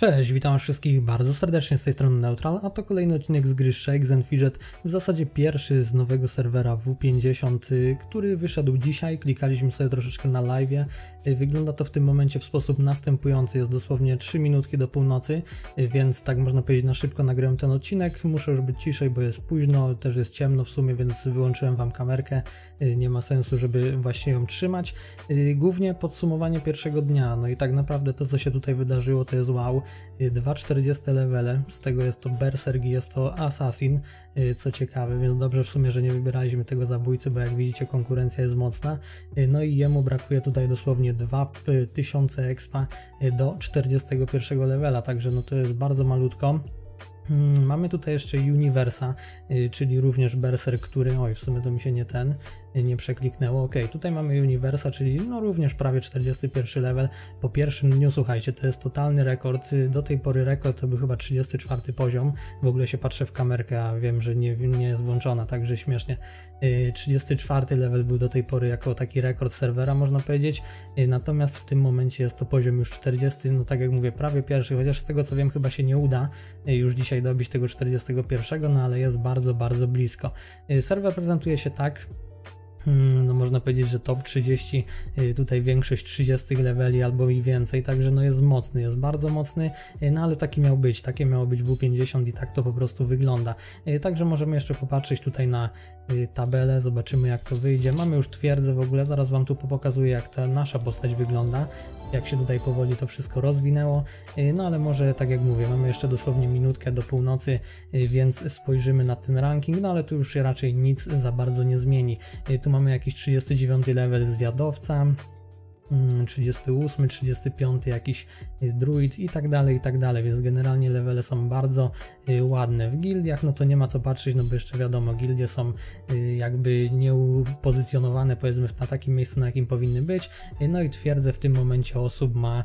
Cześć, witam wszystkich bardzo serdecznie z tej strony Neutral, a to kolejny odcinek z gry Shakes and Fidget, w zasadzie pierwszy z nowego serwera W50, który wyszedł dzisiaj, klikaliśmy sobie troszeczkę na live. Wygląda to w tym momencie w sposób następujący, jest dosłownie 3 minutki do północy, więc tak można powiedzieć na szybko nagrałem ten odcinek, muszę już być ciszej, bo jest późno, też jest ciemno w sumie, więc wyłączyłem Wam kamerkę, nie ma sensu, żeby właśnie ją trzymać. Głównie podsumowanie pierwszego dnia, no i tak naprawdę to co się tutaj wydarzyło to jest wow, 2,40 levele, z tego jest to Berserk i jest to Assassin, y, co ciekawe, więc dobrze w sumie, że nie wybieraliśmy tego zabójcy, bo jak widzicie konkurencja jest mocna. Y, no i jemu brakuje tutaj dosłownie 2000 expa y, do 41 levela, także no to jest bardzo malutko. Hmm, mamy tutaj jeszcze Universa, czyli również Berserk, który, oj w sumie to mi się nie ten, nie przekliknęło. Ok, tutaj mamy Universa, czyli no również prawie 41 level. Po pierwszym dniu, słuchajcie, to jest totalny rekord. Do tej pory rekord to był chyba 34 poziom. W ogóle się patrzę w kamerkę, a wiem, że nie, nie jest włączona, także śmiesznie. 34 level był do tej pory jako taki rekord serwera, można powiedzieć. Natomiast w tym momencie jest to poziom już 40, no tak jak mówię, prawie pierwszy, chociaż z tego co wiem chyba się nie uda już dzisiaj dobić tego 41, no ale jest bardzo, bardzo blisko. Serwer prezentuje się tak, no można powiedzieć, że top 30, y, tutaj większość 30 leveli albo i więcej, także no jest mocny, jest bardzo mocny, y, no ale taki miał być, takie miało być W50 i tak to po prostu wygląda. Y, także możemy jeszcze popatrzeć tutaj na tabelę, zobaczymy jak to wyjdzie. Mamy już twierdzę w ogóle, zaraz Wam tu pokazuję jak ta nasza postać wygląda jak się tutaj powoli to wszystko rozwinęło. No ale może tak jak mówię, mamy jeszcze dosłownie minutkę do północy, więc spojrzymy na ten ranking, no ale tu już się raczej nic za bardzo nie zmieni. Y, mamy jakiś 39 level zwiadowca, 38, 35 jakiś y, druid i tak dalej, i tak dalej, więc generalnie levele są bardzo y, ładne. W gildiach no to nie ma co patrzeć, no bo jeszcze wiadomo, gildie są y, jakby nieupozycjonowane powiedzmy na takim miejscu, na jakim powinny być, no i twierdzę w tym momencie osób ma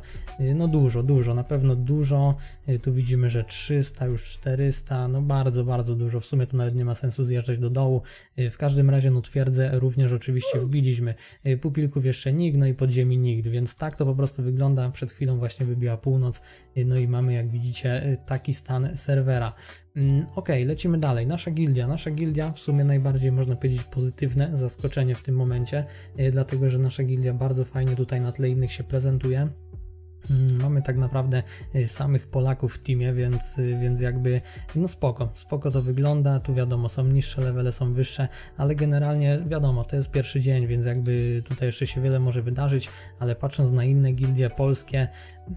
no dużo, dużo, na pewno dużo, tu widzimy, że 300, już 400, no bardzo, bardzo dużo, w sumie to nawet nie ma sensu zjeżdżać do dołu, w każdym razie no twierdzę również oczywiście wbiliśmy, pupilków jeszcze nikt, no i podziemi nikt, więc tak to po prostu wygląda. Przed chwilą właśnie wybiła północ, no i mamy jak widzicie taki stan serwera. Mm, ok, lecimy dalej. Nasza gildia. Nasza gildia w sumie najbardziej można powiedzieć pozytywne zaskoczenie w tym momencie, y, dlatego że nasza gildia bardzo fajnie tutaj na tle innych się prezentuje. Mamy tak naprawdę y, samych Polaków w teamie, więc, y, więc jakby no spoko, spoko to wygląda, tu wiadomo są niższe levele, są wyższe, ale generalnie wiadomo, to jest pierwszy dzień, więc jakby tutaj jeszcze się wiele może wydarzyć, ale patrząc na inne gildie polskie,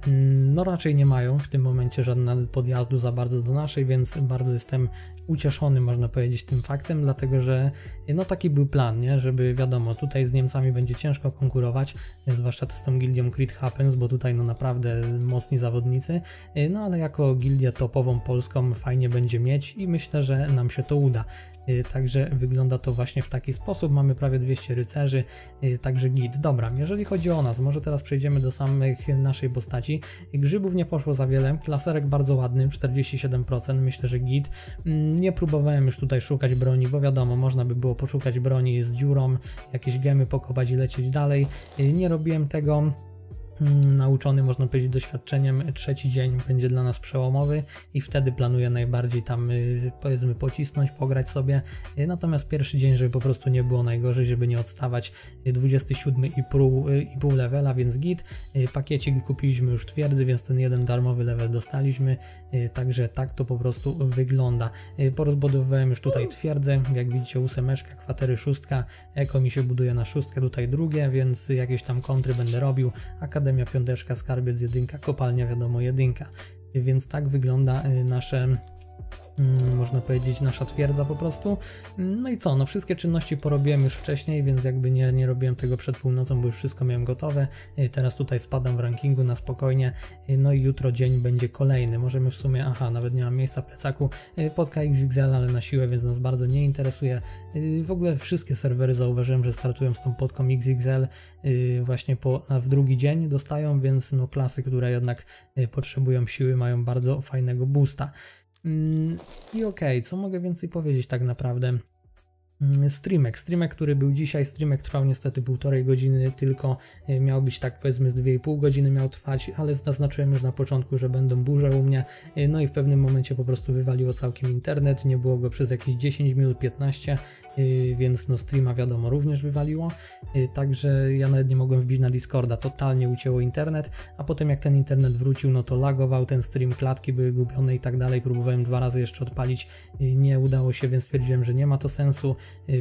mm, no raczej nie mają w tym momencie żadnego podjazdu za bardzo do naszej, więc bardzo jestem ucieszony, można powiedzieć, tym faktem, dlatego że no taki był plan, nie? żeby wiadomo, tutaj z Niemcami będzie ciężko konkurować, zwłaszcza to z tą gildią Crit Happens, bo tutaj no naprawdę mocni zawodnicy, no ale jako gildię topową polską fajnie będzie mieć i myślę, że nam się to uda. Y, także wygląda to właśnie w taki sposób. Mamy prawie 200 rycerzy, y, także git. Dobra, jeżeli chodzi o nas, może teraz przejdziemy do samych naszej postaci. Grzybów nie poszło za wiele, klaserek bardzo ładny, 47%, myślę, że git. Mm, nie próbowałem już tutaj szukać broni, bo wiadomo, można by było poszukać broni z dziurą, jakieś gemy pokopać i lecieć dalej. Y, nie robiłem tego. Hmm, nauczony, można powiedzieć, doświadczeniem, trzeci dzień będzie dla nas przełomowy i wtedy planuję najbardziej tam, y, powiedzmy, pocisnąć, pograć sobie. Y, natomiast pierwszy dzień, żeby po prostu nie było najgorzej, żeby nie odstawać 27,5 y, pół levela, więc git. Pakiecik kupiliśmy już twierdzy, więc ten jeden darmowy level dostaliśmy, także tak to po prostu wygląda. Porozbudowywałem już tutaj twierdzę, jak widzicie ósemeczka, kwatery szóstka, eko mi się buduje na szóstkę, tutaj drugie, więc jakieś tam kontry będę robił, akademia Akademia Piąteczka, Skarbiec Jedynka, Kopalnia wiadomo Jedynka. Więc tak wygląda y, nasze można powiedzieć, nasza twierdza po prostu. Mm, no i co, no wszystkie czynności porobiłem już wcześniej, więc jakby nie, nie robiłem tego przed północą, bo już wszystko miałem gotowe. Y, teraz tutaj spadam w rankingu na spokojnie, y, no i jutro dzień będzie kolejny. Możemy w sumie, aha, nawet nie mam miejsca w plecaku, y, podka XXL, ale na siłę, więc nas bardzo nie interesuje. W ogóle wszystkie serwery zauważyłem, że startują z tą podką XXL właśnie po, w drugi dzień dostają, więc no klasy, które jednak potrzebują siły, mają bardzo fajnego boosta. Mm, I okej, okay, co mogę więcej powiedzieć tak naprawdę? Mm, streamek, streamek, który był dzisiaj, streamek trwał niestety półtorej godziny, tylko e, miał być tak powiedzmy z 2,5 godziny miał trwać, ale zaznaczyłem już na początku, że będą burze u mnie, e, no i w pewnym momencie po prostu wywaliło całkiem internet, nie było go przez jakieś 10 minut, 15, e, więc no streama wiadomo również wywaliło, także ja nawet nie mogłem wbić na Discorda, totalnie ucięło internet, a potem jak ten internet wrócił, no to lagował ten stream, klatki były gubione i tak dalej, próbowałem dwa razy jeszcze odpalić, nie udało się, więc stwierdziłem, że nie ma to sensu,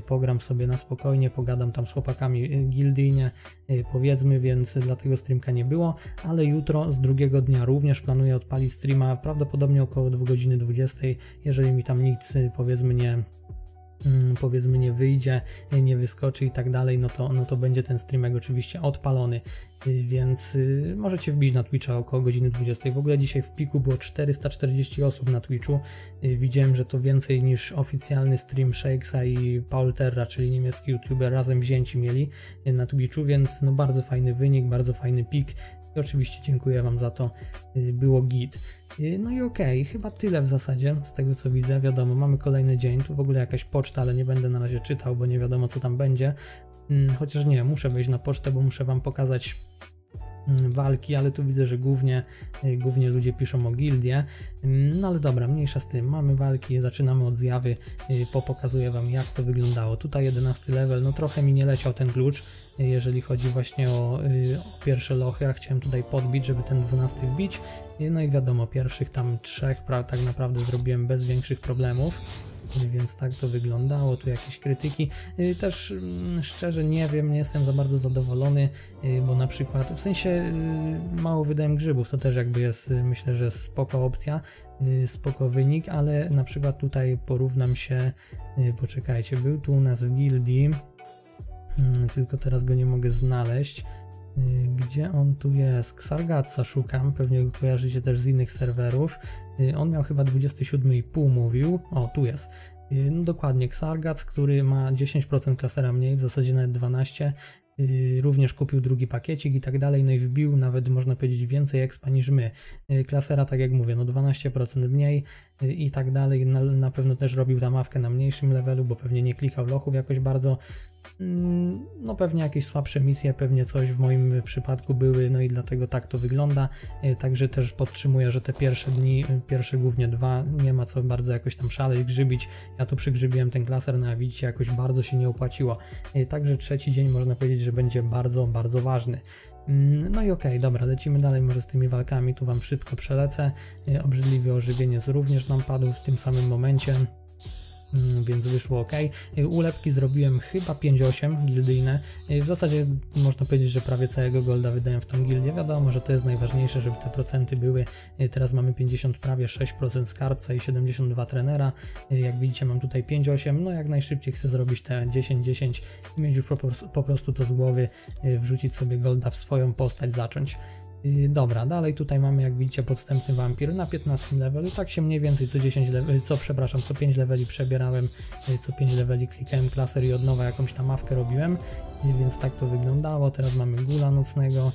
pogram sobie na spokojnie, pogadam tam z chłopakami y, gildyjnie, y, powiedzmy, więc dlatego streamka nie było, ale jutro z drugiego dnia również planuję odpalić streama, prawdopodobnie około 2 godziny 20, jeżeli mi tam nic powiedzmy nie powiedzmy nie wyjdzie, nie wyskoczy i tak dalej, no to, no to będzie ten streamek oczywiście odpalony, y, więc y, możecie wbić na Twitcha około godziny 20. W ogóle dzisiaj w piku było 440 osób na Twitchu. Y, widziałem, że to więcej niż oficjalny stream Shakesa i Paul Terra, czyli niemiecki youtuber razem wzięci mieli na Twitchu, więc no bardzo fajny wynik, bardzo fajny pik. Oczywiście dziękuję Wam za to, było git. No i okej, okay, chyba tyle w zasadzie z tego co widzę. Wiadomo, mamy kolejny dzień, tu w ogóle jakaś poczta, ale nie będę na razie czytał, bo nie wiadomo co tam będzie. Mm, chociaż nie, muszę wejść na pocztę, bo muszę Wam pokazać walki, ale tu widzę, że głównie, y, głównie ludzie piszą o gildie. Mm, no ale dobra, mniejsza z tym. Mamy walki, zaczynamy od zjawy, y, pokazuję Wam jak to wyglądało. Tutaj 11 level, no trochę mi nie leciał ten klucz, y, jeżeli chodzi właśnie o, o pierwsze lochy, a chciałem tutaj podbić, żeby ten 12 wbić. No i wiadomo, pierwszych tam trzech tak naprawdę zrobiłem bez większych problemów. Więc tak to wyglądało, tu jakieś krytyki. Y, też mm, szczerze nie wiem, nie jestem za bardzo zadowolony, y, bo na przykład w sensie mało wydałem grzybów, to też jakby jest myślę, że spoko opcja, spoko wynik, ale na przykład tutaj porównam się, poczekajcie, był tu u nas w gildii, mm, tylko teraz go nie mogę znaleźć. Y, gdzie on tu jest? Xargatsa szukam, pewnie go kojarzycie też z innych serwerów. Y, on miał chyba 27,5 mówił. O, tu jest. Y, no dokładnie, Xargats, który ma 10% klasera mniej, w zasadzie nawet 12. Również kupił drugi pakiecik i tak dalej, no i wbił nawet można powiedzieć więcej expa niż my. Klasera, tak jak mówię, no 12% mniej i tak dalej. Na, na pewno też robił damawkę na mniejszym levelu, bo pewnie nie klikał lochów jakoś bardzo. Mm, no pewnie jakieś słabsze misje, pewnie coś w moim przypadku były, no i dlatego tak to wygląda. E, także też podtrzymuję, że te pierwsze dni, e, pierwsze głównie dwa, nie ma co bardzo jakoś tam szaleć, grzybić. Ja tu przygrzybiłem ten klaser, no a widzicie, jakoś bardzo się nie opłaciło. E, także trzeci dzień można powiedzieć, że będzie bardzo, bardzo ważny. Mm, no i okej, okay, dobra, lecimy dalej może z tymi walkami, tu Wam szybko przelecę. Obrzydliwe ożywienie również nam padł w tym samym momencie. Mm, więc wyszło ok. Y, ulepki zrobiłem chyba 5-8 gildyjne. Y, w zasadzie można powiedzieć, że prawie całego golda wydałem w tą gildię. Wiadomo, że to jest najważniejsze, żeby te procenty były. Y, teraz mamy 50 prawie 6% skarbca i 72 trenera. Jak widzicie mam tutaj 5-8. No jak najszybciej chcę zrobić te 10-10 i mieć już po, prostu to z głowy, wrzucić sobie golda w swoją postać, zacząć. Dobra, dalej tutaj mamy jak widzicie podstępny wampir na 15 levelu, tak się mniej więcej co 10 leveli, co przepraszam, co 5 leveli przebierałem, y, co 5 leveli klikałem klaser i od nowa jakąś tam mawkę robiłem, więc tak to wyglądało, teraz mamy gula nocnego,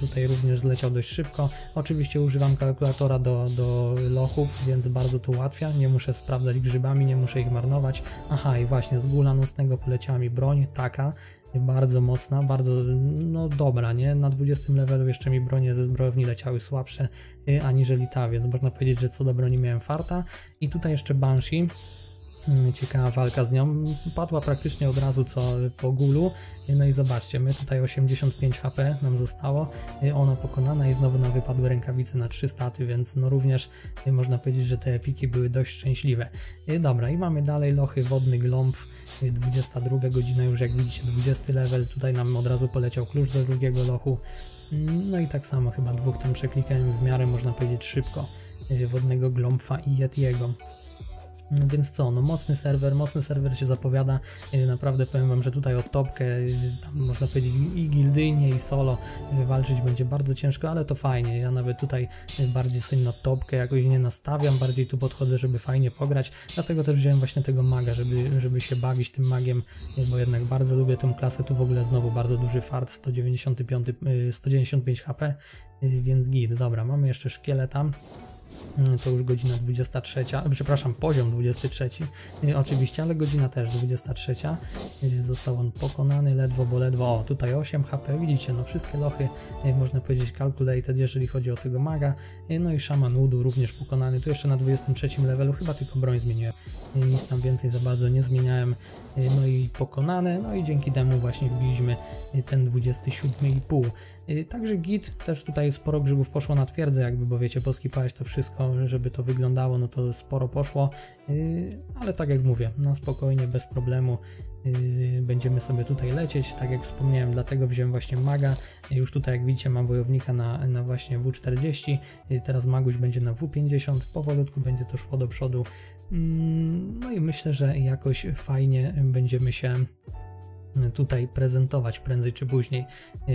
tutaj również zleciał dość szybko, oczywiście używam kalkulatora do, do lochów, więc bardzo to ułatwia, nie muszę sprawdzać grzybami, nie muszę ich marnować, aha i właśnie z gula nocnego poleciała mi broń, taka, bardzo mocna, bardzo no dobra, nie? Na 20 levelu jeszcze mi bronie ze zbrojowni leciały słabsze y, aniżeli ta, więc można powiedzieć, że co do broni miałem farta. I tutaj jeszcze Banshee, ciekawa walka z nią. Padła praktycznie od razu co po gulu. No i zobaczcie, my tutaj 85 HP nam zostało. Y, ona pokonana i znowu nam wypadły rękawice na 3 staty, więc no również y, można powiedzieć, że te epiki były dość szczęśliwe. Dobra, i mamy dalej lochy, wodny glomb. 22 godzina już jak widzicie 20 level, tutaj nam od razu poleciał klucz do drugiego lochu. No i tak samo chyba dwóch tam przeklikałem w miarę można powiedzieć szybko y, wodnego Glomfa i Yetiego. Więc co, no mocny serwer, mocny serwer się zapowiada. Y, naprawdę powiem Wam, że tutaj o topkę, tam można powiedzieć i gildyjnie i solo y, walczyć będzie bardzo ciężko, ale to fajnie. Ja nawet tutaj bardziej sobie na topkę jakoś nie nastawiam, bardziej tu podchodzę, żeby fajnie pograć. Dlatego też wziąłem właśnie tego maga, żeby, żeby się bawić tym magiem, bo jednak bardzo lubię tę klasę. Tu w ogóle znowu bardzo duży fart, 195, 195 HP, więc git. Dobra, mamy jeszcze szkieleta. Mm, To już godzina 23, e, przepraszam, poziom 23, e, oczywiście, ale godzina też 23. E, Został on pokonany ledwo, bo ledwo. O, tutaj 8 HP, widzicie, no wszystkie lochy, można powiedzieć, calculated, jeżeli chodzi o tego maga. No i szaman Udu również pokonany. Tu jeszcze na 23 levelu, chyba tylko broń zmieniłem. Nic tam więcej za bardzo nie zmieniałem. No i pokonane, no i dzięki temu właśnie wbiliśmy ten 27,5. Y, Także git, też tutaj sporo grzybów poszło na twierdzę, jakby, bo wiecie, poskipałeś to wszystko, żeby to wyglądało, no to sporo poszło, y, ale tak jak mówię, na spokojnie, bez problemu y, będziemy sobie tutaj lecieć, tak jak wspomniałem, dlatego wziąłem właśnie maga, już tutaj jak widzicie mam wojownika na, na właśnie W40, y, teraz maguś będzie na W50, powolutku będzie to szło do przodu, Mm, no i myślę, że jakoś fajnie będziemy się tutaj prezentować prędzej czy później.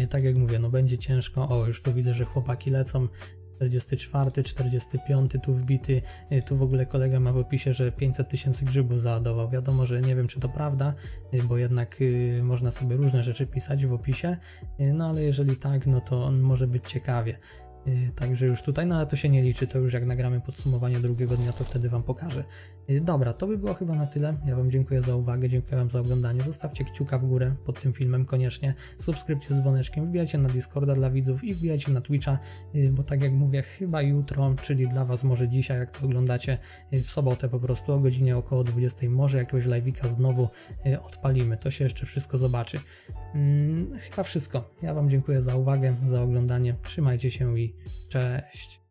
Tak jak mówię, no będzie ciężko. O, już tu widzę, że chłopaki lecą. 44, 45 tu wbity. E, Tu w ogóle kolega ma w opisie, że 500 tysięcy grzybów załadował. Wiadomo, że nie wiem, czy to prawda, e, bo jednak y, można sobie różne rzeczy pisać w opisie. No ale jeżeli tak, no to on może być ciekawie. Y, Także już tutaj, no ale to się nie liczy, to już jak nagramy podsumowanie drugiego dnia, to wtedy Wam pokażę. Y, Dobra, to by było chyba na tyle. Ja Wam dziękuję za uwagę, dziękuję Wam za oglądanie. Zostawcie kciuka w górę pod tym filmem koniecznie, subskrypcję z dzwoneczkiem, wbijajcie na Discorda dla widzów i wbijajcie na Twitcha, y, bo tak jak mówię, chyba jutro, czyli dla Was może dzisiaj, jak to oglądacie, w sobotę po prostu o godzinie około 20, może jakiegoś live'ika znowu odpalimy. To się jeszcze wszystko zobaczy. Mm, Chyba wszystko. Ja Wam dziękuję za uwagę, za oglądanie. Trzymajcie się i cześć.